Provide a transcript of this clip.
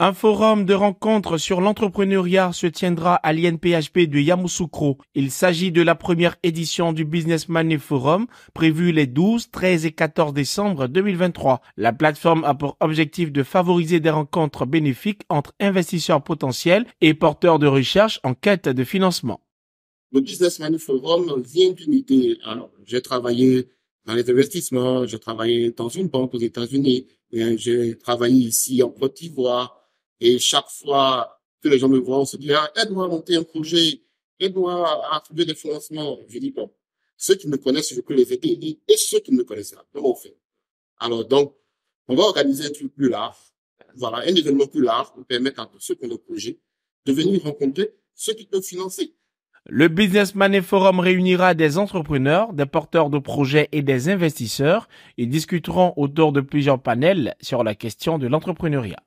Un forum de rencontres sur l'entrepreneuriat se tiendra à l'INPHP de Yamoussoukro. Il s'agit de la première édition du Business Money Forum prévue les 12, 13 et 14 décembre 2023. La plateforme a pour objectif de favoriser des rencontres bénéfiques entre investisseurs potentiels et porteurs de recherche en quête de financement. Le Business Money Forum vient d'une idée. Alors, j'ai travaillé dans les investissements, j'ai travaillé dans une banque aux États-Unis, j'ai travaillé ici en Côte d'Ivoire, et chaque fois que les gens me voient, on se dit, ah, aide-moi monter un projet, aide-moi à trouver des financements. Je dis, bon, ceux qui me connaissent, je peux les aider, et ceux qui ne me connaissent pas, comment on fait? Alors, donc, on va organiser un truc plus large. Voilà, un événement plus large pour permettre à ceux qui ont des projets de venir rencontrer ceux qui peuvent financer. Le Business Money Forum réunira des entrepreneurs, des porteurs de projets et des investisseurs. Ils discuteront autour de plusieurs panels sur la question de l'entrepreneuriat.